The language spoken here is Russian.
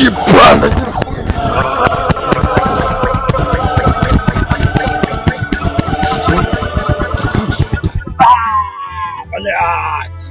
Ебан! Что? Как же это? Блять!